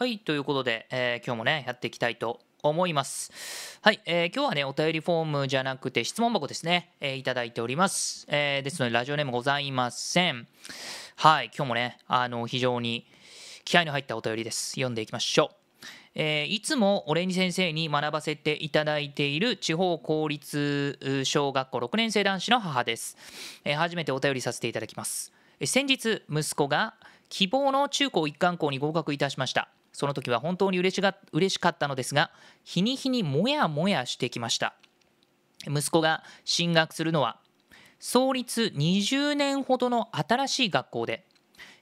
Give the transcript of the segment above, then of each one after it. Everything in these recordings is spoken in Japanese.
はい、ということで、えー今日もね、やっていきたいと思います。はい、えー今日はね、お便りフォームじゃなくて質問箱ですね、えーいただいております。えーですので、ラジオネームございません。はい、今日もね、あの非常に気合の入ったお便りです。読んでいきましょう。えーいつもオレンジ先生に学ばせていただいている地方公立小学校6年生男子の母です、えー初めてお便りさせていただきますえー先日息子が希望の中高一貫校に合格いたしましたその時は本当に嬉しが嬉しかったのですが日に日にもやもやしてきました息子が進学するのは創立20年ほどの新しい学校で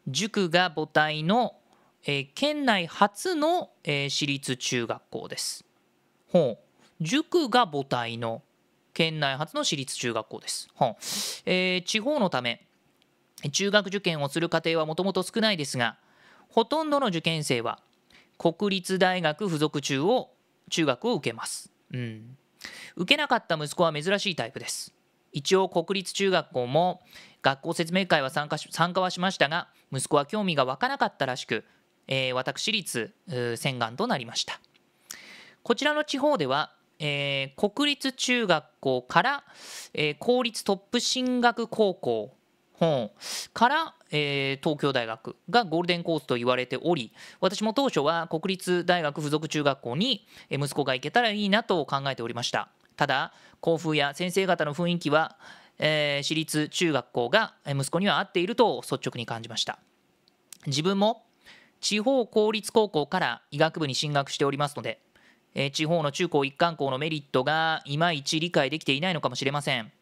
塾が母体の、えー県内初の、えー私立中学校です。ほう塾が母体の県内初の私立中学校です。ほうえー地方のため中学受験をする家庭はもともと少ないですがほとんどの受験生は国立大学附属中を中学を受けます。うん受けなかった息子は珍しいタイプです。一応国立中学校も学校説明会は参加し参加はしましたが息子は興味が湧かなかったらしく、えー私立洗顔となりましたこちらの地方では、えー国立中学校から、えー公立トップ進学高校ほうから、えー東京大学がゴールデンコースと言われており私も当初は国立大学附属中学校に息子が行けたらいいなと考えておりました。ただ校風や先生方の雰囲気は、えー私立中学校が息子には合っていると率直に感じました。自分も地方公立高校から医学部に進学しておりますので、えー地方の中高一貫校のメリットがいまいち理解できていないのかもしれません。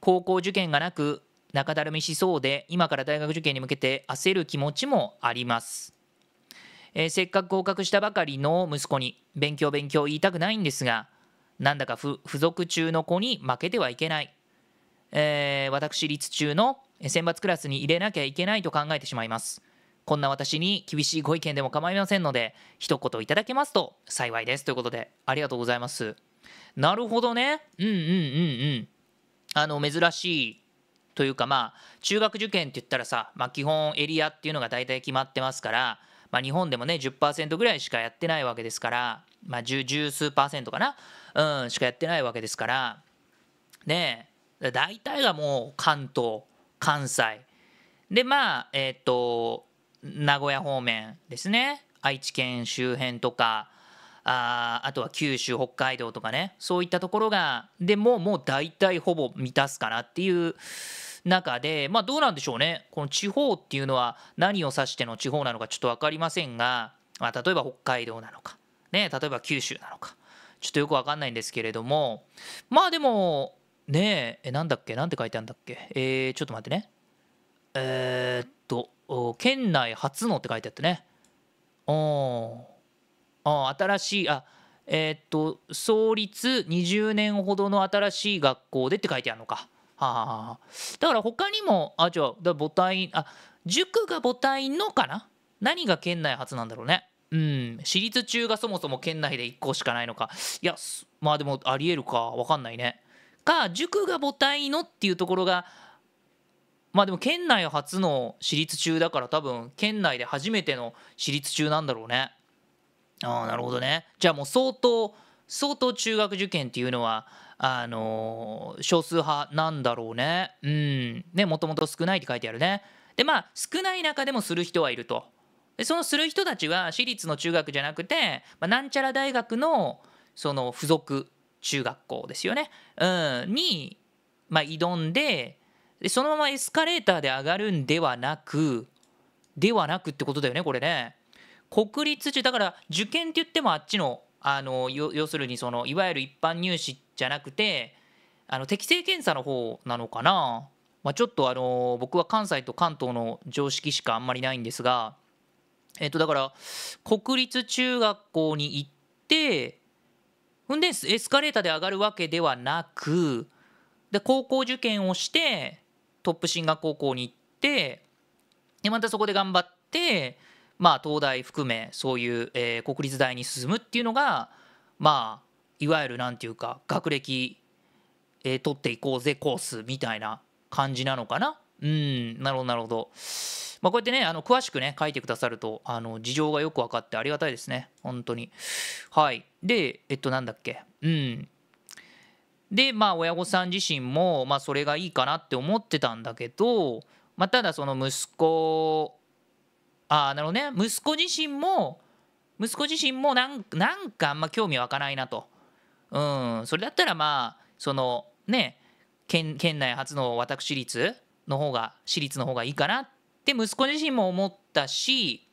高校受験がなく中だるみしそうで今から大学受験に向けて焦る気持ちもあります、えーせっかく合格したばかりの息子に勉強勉強言いたくないんですがなんだか付属中の子に負けてはいけない、えー私立中の選抜クラスに入れなきゃいけないと考えてしまいます。こんな私に厳しいご意見でも構いませんので一言いただけますと幸いです。ということでありがとうございます。なるほどね。うんうんうんうん。あの珍しいというかまあ中学受験って言ったらさ、まあ、基本エリアっていうのが大体決まってますから、まあ、日本でもね10%ぐらいしかやってないわけですから、まあ、10, 10数パーセントかな、うん、しかやってないわけですからねえ大体がもう関東関西。でまあえっ、と名古屋方面ですね。愛知県周辺とかああとは九州北海道とかね。そういったところがでももう大体ほぼ満たすかなっていう中でまあどうなんでしょうね。この地方っていうのは何を指しての地方なのかちょっと分かりませんが、まあ、例えば北海道なのか、ね、例えば九州なのかちょっとよく分かんないんですけれどもまあでもねええなんだっけなんて書いてあるんだっけ？えー、ちょっと待ってね。えーっと県内初のって書いてあってね。おあ新しいあえーっと創立20年ほどの新しい学校でって書いてあるのか。はあだから他にもあ違うだ母体あ塾が母体のかな？何が県内初なんだろうね。うん。私立中がそもそも県内で1校しかないのか。いやまあでもありえるか。分かんないね。か塾が母体のっていうところがまあでも県内初の私立中だから多分県内で初めての私立中なんだろうね。ああなるほどね。じゃあもう相当相当中学受験っていうのはあの少数派なんだろうね。うん。ねもともと少ないって書いてあるね。でまあ少ない中でもする人はいると。でそのする人たちは私立の中学じゃなくて、まあ、なんちゃら大学のその付属中学校ですよね、うん、に、まあ、挑んででそのままエスカレーターで上がるんではなくではなくってことだよねこれね。国立中だから受験って言ってもあっちのあの要するにそのいわゆる一般入試じゃなくてあの適正検査の方なのかな、まあ、ちょっとあの僕は関西と関東の常識しかあんまりないんですがえっとだから国立中学校に行ってほんでエスカレーターで上がるわけではなくで高校受験をしてトップ進学高校に行ってでまたそこで頑張ってまあ東大含めそういう、えー国立大に進むっていうのがまあいわゆるなんていうか学歴、えー取っていこうぜコースみたいな感じなのかな。うんなるほどなるほど。まあ、こうやってねあの詳しくね書いてくださるとあの事情がよく分かってありがたいですね。本当に。はい。でえっとなんだっけ。うん。でまあ親御さん自身もまあそれがいいかなって思ってたんだけどまあただその息子ああなるほどね。息子自身も息子自身もなんなんかあんま興味湧かないなと。うん。それだったらまあそのね県県内初の私立の方が私立の方がいいかなって息子自身も思ったし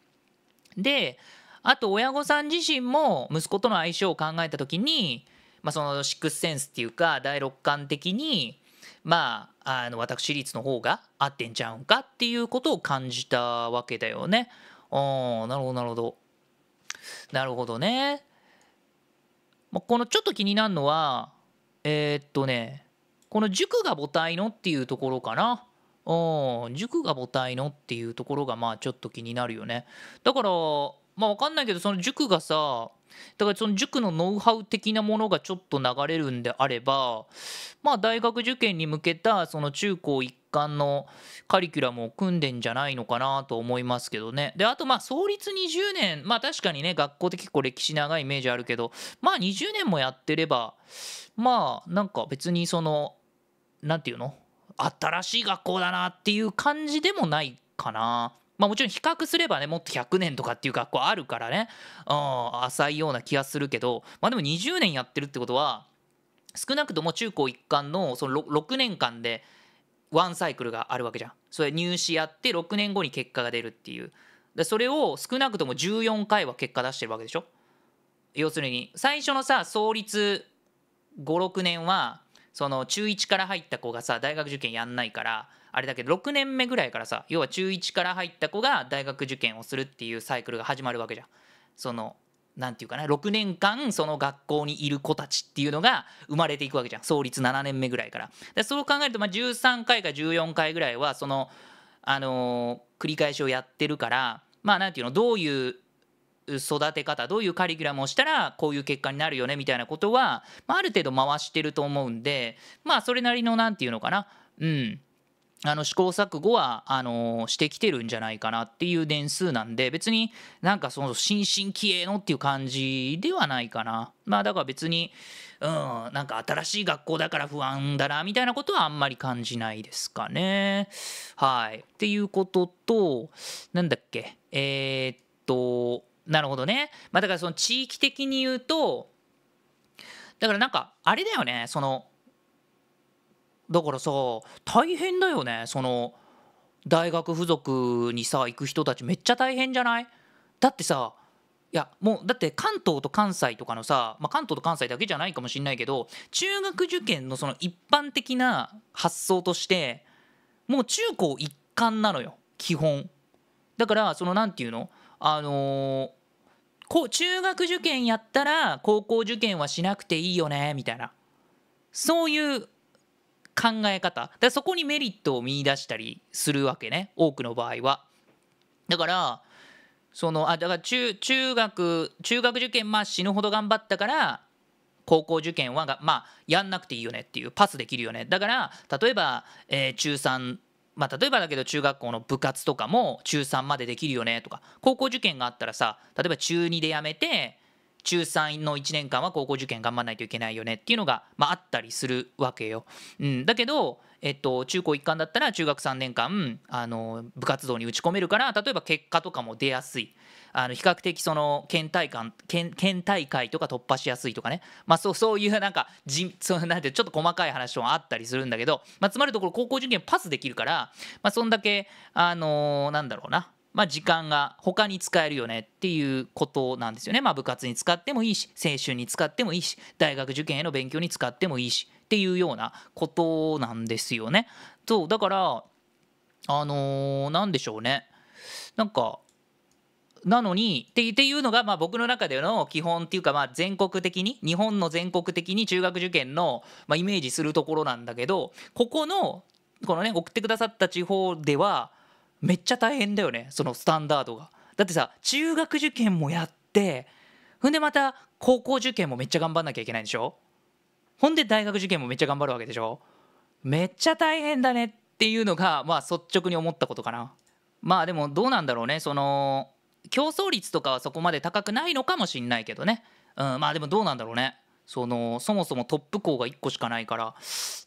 であと親御さん自身も息子との相性を考えた時に、まあ、そのシックスセンスっていうか第六感的にまああの私立の方が合ってんちゃうんかっていうことを感じたわけだよね。あなるほどなるほど。なるほどね。まあ、このちょっと気になるのはえー、っとねこの塾が母体のっていうところかな。うん、塾が母体のっていうところがまあちょっと気になるよね。だからまあ分かんないけどその塾がさだからその塾のノウハウ的なものがちょっと流れるんであればまあ大学受験に向けたその中高一貫のカリキュラムを組んでんじゃないのかなと思いますけどねであとまあ創立20年まあ確かにね学校って結構歴史長いイメージあるけどまあ20年もやってればまあなんか別にその何て言うの？新しい学校だなっていう感じでもないかな。まあ、もちろん比較すればねもっと100年とかっていう学校あるからね、うん、浅いような気がするけど、まあ、でも20年やってるってことは少なくとも中高一貫のその 6, 年間でワンサイクルがあるわけじゃん。それ入試やって6年後に結果が出るっていう。でそれを少なくとも14回は結果出してるわけでしょ要するに最初のさ創立56年はその中1から入った子がさ大学受験やんないからあれだけど6年目ぐらいからさ要は中1から入った子が大学受験をするっていうサイクルが始まるわけじゃん。その何て言うかな6年間その学校にいる子たちっていうのが生まれていくわけじゃん創立7年目ぐらいから。でそう考えるとまあ13回か14回ぐらいはそのあのー、繰り返しをやってるからまあ何て言うのどういう育て方どういうカリキュラムをしたらこういう結果になるよねみたいなことは、まあ、ある程度回してると思うんでまあそれなりの何て言うのかな。うん。あの試行錯誤はあのしてきてるんじゃないかなっていう年数なんで別になんかその新進気鋭のっていう感じではないかな。まあだから別にうんなんか新しい学校だから不安だなみたいなことはあんまり感じないですかね。はい。っていうこととなんだっけ。えー、っとなるほどね。まあ、だからその地域的に言うとだからなんかあれだよね。そのだからさ大変だよね。その大学附属にさ行く人たちめっちゃ大変じゃない？だってさいやもうだって関東と関西とかのさ、まあ、関東と関西だけじゃないかもしんないけど中学受験のその一般的な発想としてもう中高一貫なのよ。基本。だからその何て言うの？あのー、中学受験やったら高校受験はしなくていいよねみたいな。そういう考え方。だそこにメリットを見いだしたりするわけね多くの場合は。だからそのあだから中中学中学受験まあ死ぬほど頑張ったから高校受験はまあやんなくていいよねっていうパスできるよね。だから例えば、えー、中3まあ、例えばだけど中学校の部活とかも中3までできるよねとか高校受験があったらさ例えば中2でやめて中3の1年間は高校受験頑張らないといけないよねっていうのが、まあ、あったりするわけよ。うん、だけど、えっと、中高一貫だったら中学3年間あの部活動に打ち込めるから例えば結果とかも出やすい。あの比較的その県大会県県大会とか突破しやすいとかね、まあ、そうそういうなんかじそうなんてちょっと細かい話もあったりするんだけど、まあ、つまりところ高校受験パスできるから、まあ、そんだけあのー、なんだろうなまあ、時間が他に使えるよねっていうことなんですよね。まあ、部活に使ってもいいし青春に使ってもいいし大学受験への勉強に使ってもいいしっていうようなことなんですよね。そうだからあのー、なんでしょうねなんかなのにっていうのがまあ僕の中での基本っていうかまあ全国的に日本の全国的に中学受験のまあイメージするところなんだけどここのこのね送ってくださった地方ではめっちゃ大変だよねそのスタンダードが。だってさ中学受験もやってほんでまた高校受験もめっちゃ頑張んなきゃいけないでしょ？ほんで大学受験もめっちゃ頑張るわけでしょ？めっちゃ大変だねっていうのがまあ率直に思ったことかな。まあでもどうなんだろうねその競争率とかはそこまで高くないのかもしんないけどね、うん、まあでもどうなんだろうね。そのそもそもトップ校が1個しかないから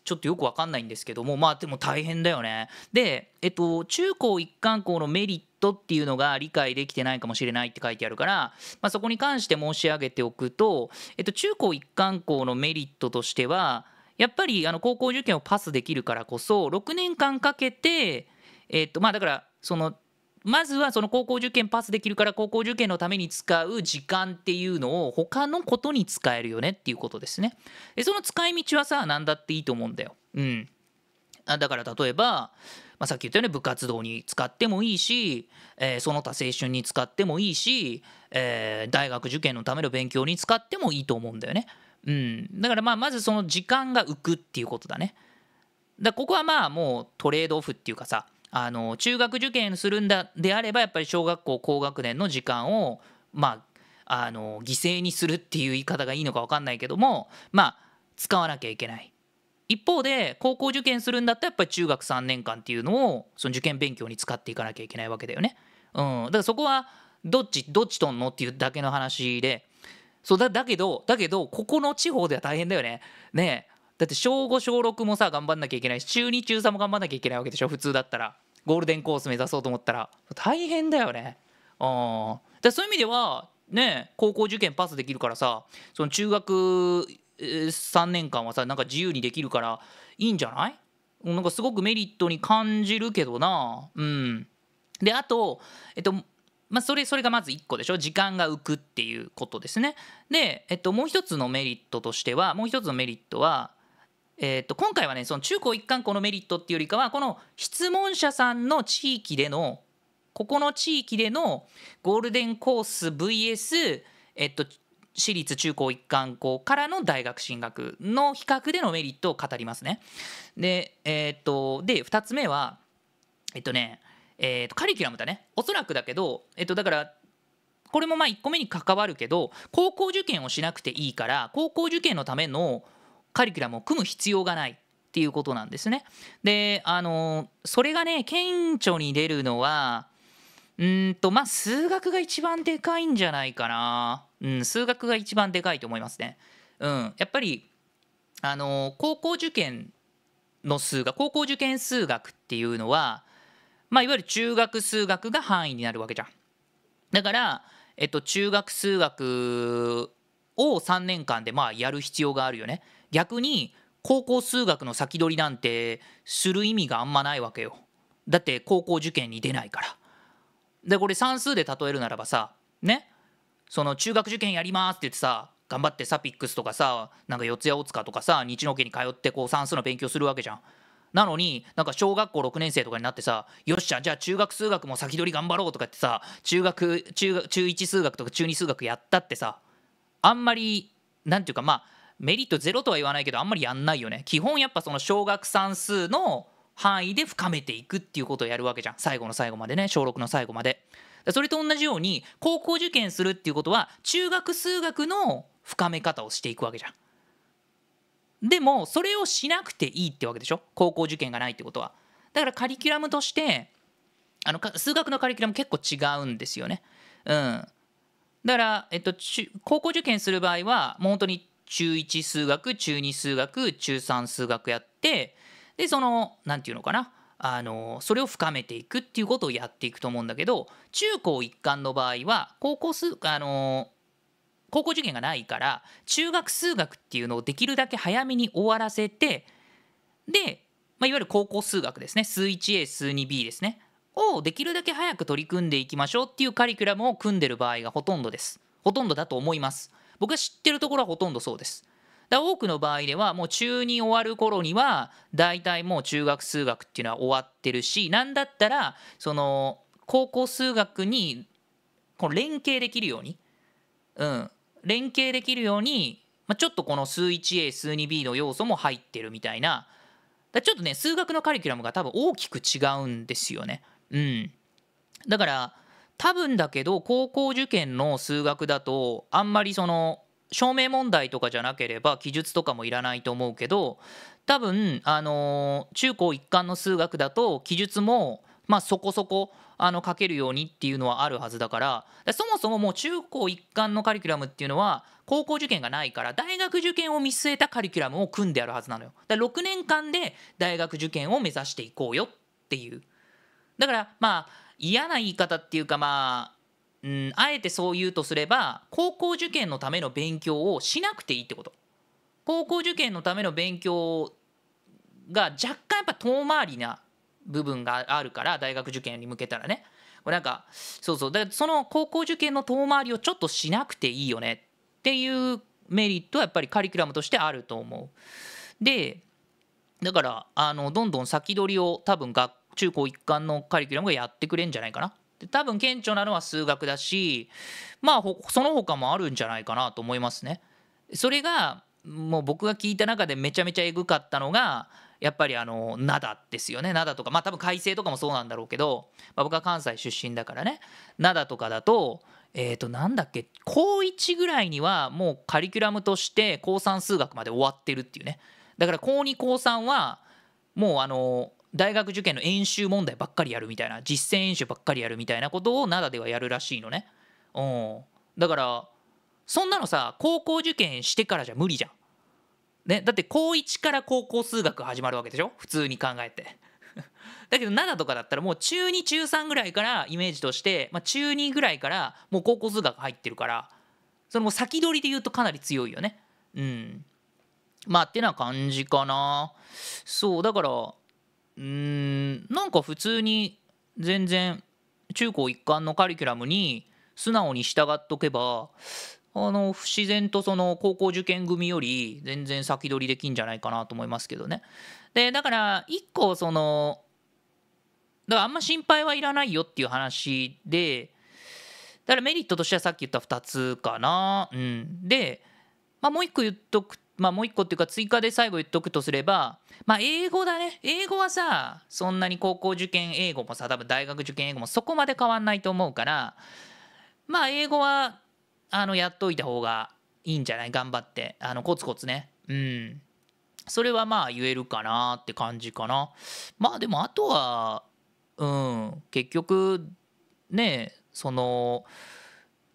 ちょっとよく分かんないんですけどもまあでも大変だよね。でえっと中高一貫校のメリットっていうのが理解できてないかもしれないって書いてあるから、まあ、そこに関して申し上げておくと、えっと、中高一貫校のメリットとしてはやっぱりあの高校受験をパスできるからこそ6年間かけてえっとまあだからそのまずはその高校受験パスできるから高校受験のために使う時間っていうのを他のことに使えるよねっていうことですね。でその使い道はさ何だっていいと思うんだよ。うん。だから例えば、まあ、さっき言ったように部活動に使ってもいいし、えー、その他青春に使ってもいいし、えー、大学受験のための勉強に使ってもいいと思うんだよね。うん、だからまあまずその時間が浮くっていうことだね。だここはまあもうトレードオフっていうかさあの中学受験するんだであればやっぱり小学校高学年の時間をまああの犠牲にするっていう言い方がいいのか分かんないけどもまあ使わなきゃいけない一方で高校受験するんだったらやっぱり中学3年間っていうのをその受験勉強に使っていかなきゃいけないわけだよね。うん、だからそこはどっちどっちとんのっていうだけの話でそうだだけどだけどここの地方では大変だよね。ねだって小5小6もさ頑張んなきゃいけないし中2中3も頑張んなきゃいけないわけでしょ普通だったら。ゴールデンコース目指そうと思ったら大変だよね。あだそういう意味ではね高校受験パスできるからさその中学3年間はさなんか自由にできるからいいんじゃない？なんかすごくメリットに感じるけどな。うん。であとえっとまあ、それそれがまず1個でしょ？時間が浮くっていうことですね。で、えっと、もう一つのメリットとしてはもう一つのメリットはえー、と今回はねその中高一貫校のメリットっていうよりかはこの質問者さんの地域でのここの地域でのゴールデンコース VS、えっと、私立中高一貫校からの大学進学の比較でのメリットを語りますね。で,、えっとで2つ目はえっとね、えっとカリキュラムだねおそらくだけど、えっと、だからこれもまあ1個目に関わるけど高校受験をしなくていいから高校受験のためのカリキュラムを組む必要がないっていうことなんですね。であのそれがね顕著に出るのはうんとまあ数学が一番でかいんじゃないかな。うん、数学が一番でかいと思いますね。うん、やっぱりあの高校受験の数学高校受験数学っていうのは、まあ、いわゆる中学数学が範囲になるわけじゃん。だから、えっと、中学数学を3年間でまあやる必要があるよね。逆に高校数学の先取りなんてする意味があんまないわけよ。だって高校受験に出ないから。でこれ算数で例えるならばさね？その中学受験やりますって言ってさ頑張ってサピックスとかさなんか四谷大塚とかさ日農家に通ってこう算数の勉強するわけじゃん。なのになんか小学校6年生とかになってさよっしゃじゃあ中学数学も先取り頑張ろうとかってさ中学中中1数学とか中2数学やったってさあんまりなんていうかまあメリットゼロとは言わないけどあんまりやんないよね。基本やっぱその小学算数の範囲で深めていくっていうことをやるわけじゃん。最後の最後までね。小6の最後まで。それと同じように高校受験するっていうことは中学数学の深め方をしていくわけじゃん。でもそれをしなくていいってわけでしょ？高校受験がないってことは。だからカリキュラムとしてあの数学のカリキュラム結構違うんですよね。うん。だから、えっと、高校受験する場合はもう本当に中1数学中2数学中3数学やってでその何て言うのかな？あのそれを深めていくっていうことをやっていくと思うんだけど中高一貫の場合は高校数あの高校受験がないから中学数学っていうのをできるだけ早めに終わらせてで、まあ、いわゆる高校数学ですね。数 1A 数 2B ですね。をできるだけ早く取り組んでいきましょうっていうカリキュラムを組んでる場合がほとんどです。ほとんどだと思います。僕が知ってるところはほとんどそうです。だ多くの場合ではもう中2終わる頃には大体もう中学数学っていうのは終わってるし何だったらその高校数学にこの連携できるように、うん、連携できるように、まあ、ちょっとこの数 1A 数 2B の要素も入ってるみたいなだちょっとね数学のカリキュラムが多分大きく違うんですよね。うん、だから多分だけど高校受験の数学だとあんまりその証明問題とかじゃなければ記述とかもいらないと思うけど多分、あの中高一貫の数学だと記述も、まあ、そこそこあの書けるようにっていうのはあるはずだからそもそももう中高一貫のカリキュラムっていうのは高校受験がないから大学受験を見据えたカリキュラムを組んであるはずなのよ。だから6年間で大学受験を目指していこうよっていう。だからまあ嫌な言い方っていうかまあうん、あえてそう言うとすれば高校受験のための勉強をしなくていいってこと。高校受験のための勉強が若干やっぱ遠回りな部分があるから大学受験に向けたらね。これなんかそうそう。だからその高校受験の遠回りをちょっとしなくていいよね。っていうメリットはやっぱりカリキュラムとしてあると思う。でだからあのどんどん先取りを多分学中高一貫のカリキュラムがやってくれんじゃないかな。で多分顕著なのは数学だしまあその他もあるんじゃないかなと思いますね。それがもう僕が聞いた中でめちゃめちゃエグかったのがやっぱりあの灘ですよね灘とかまあ多分改正とかもそうなんだろうけど、まあ、僕は関西出身だからね灘とかだとえっ、となんだっけ高1ぐらいにはもうカリキュラムとして高3数学まで終わってるっていうねだから高2高3はもうあの大学受験の演習問題ばっかりやるみたいな実践演習ばっかりやるみたいなことを灘ではやるらしいのねうんだからそんなのさ高校受験してからじゃ無理じゃんね、だって高1から高校数学始まるわけでしょ？普通に考えて。だけど7とかだったらもう中2中3ぐらいからイメージとして、まあ、中2ぐらいからもう高校数学入ってるからそのもう先取りで言うとかなり強いよね。うん。まあってな感じかな。そうだからうんなんか普通に全然中高一貫のカリキュラムに素直に従っとけばあの不自然とその高校受験組より全然先取りできんじゃないかなと思いますけどね。でだから一個そのだからあんま心配はいらないよっていう話でだからメリットとしてはさっき言った2つかな。うん、で、まあ、もう一個言っとくまあもう一個っていうか追加で最後言っとくとすればまあ英語だね。英語はさそんなに高校受験英語もさ多分大学受験英語もそこまで変わんないと思うからまあ英語はあのやっといた方がいいんじゃない？頑張って。あのコツコツね。うん。それはまあ言えるかなって感じかな。まあでもあとはうん。結局ねその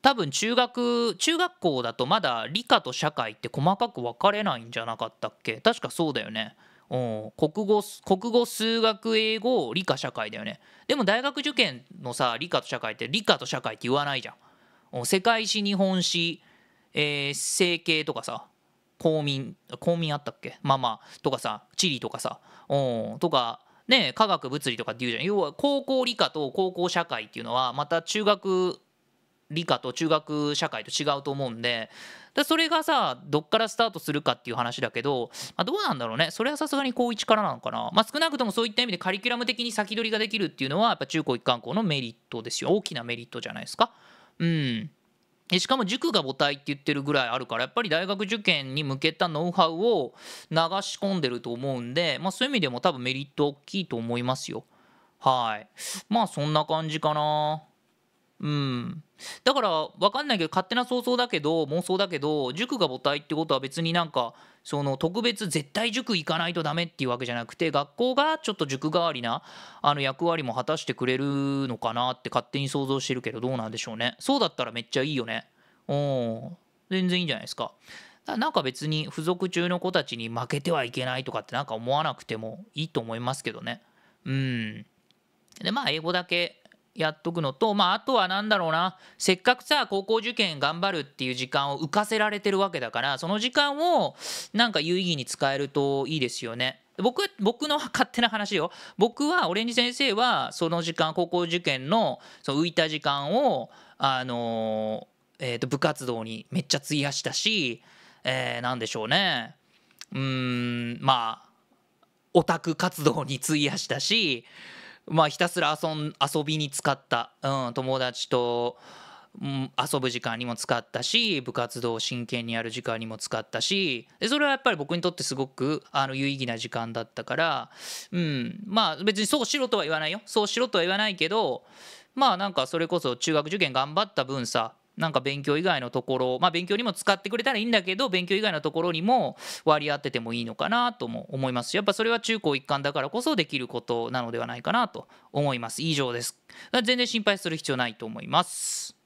多分中学中学校だとまだ理科と社会って細かく分かれないんじゃなかったっけ？確かそうだよね。うん、国語国語数学英語理科社会だよね。でも大学受験のさ理科と社会って理科と社会って言わないじゃん。世界史日本史、えー、整形とかさ公民公民あったっけ？まあまあとかさ地理とかさ。うん。とかね科学物理とかっていうじゃん。要は高校理科と高校社会っていうのはまた中学理科と中学社会と違うと思うんででそれがさどっからスタートするかっていう話だけど、まあ、どうなんだろうね。それはさすがに高1からなのかな、まあ、少なくともそういった意味でカリキュラム的に先取りができるっていうのはやっぱ中高一貫校のメリットですよ。大きなメリットじゃないですか。うん。しかも塾が母体って言ってるぐらいあるからやっぱり大学受験に向けたノウハウを流し込んでると思うんで、まあ、そういう意味でも多分メリット大きいと思いますよ。はい。まあそんな感じかな。うん。だから分かんないけど勝手な想像だけど妄想だけど塾が母体ってことは別になんかその特別絶対塾行かないとダメっていうわけじゃなくて学校がちょっと塾代わりなあの役割も果たしてくれるのかなって勝手に想像してるけどどうなんでしょうね。そうだったらめっちゃいいよね。うん。全然いいんじゃないですか。なんか別に付属中の子たちに負けてはいけないとかってなんか思わなくてもいいと思いますけどね。うん。でまあ英語だけやっとくのとまああとは何だろうな。せっかくさ高校受験頑張るっていう時間を浮かせられてるわけだからその時間をなんか有意義に使えるといいですよね。僕僕の勝手な話よ。僕はオレンジ先生はその時間高校受験のその浮いた時間をあのえー、と部活動にめっちゃ費やしたし、えー、何でしょうね。うんまあオタク活動に費やしたしまあひたすら遊ん遊びに使った、うん、友達と、遊ぶ時間にも使ったし部活動を真剣にやる時間にも使ったしでそれはやっぱり僕にとってすごくあの有意義な時間だったから、うん、まあ別にそうしろとは言わないよ。そうしろとは言わないけどまあなんかそれこそ中学受験頑張った分さなんか勉強以外のところまあ勉強にも使ってくれたらいいんだけど勉強以外のところにも割り当ててもいいのかなとも思いますしやっぱそれは中高一貫だからこそできることなのではないかなと思います。以上です。全然心配する必要ないと思います。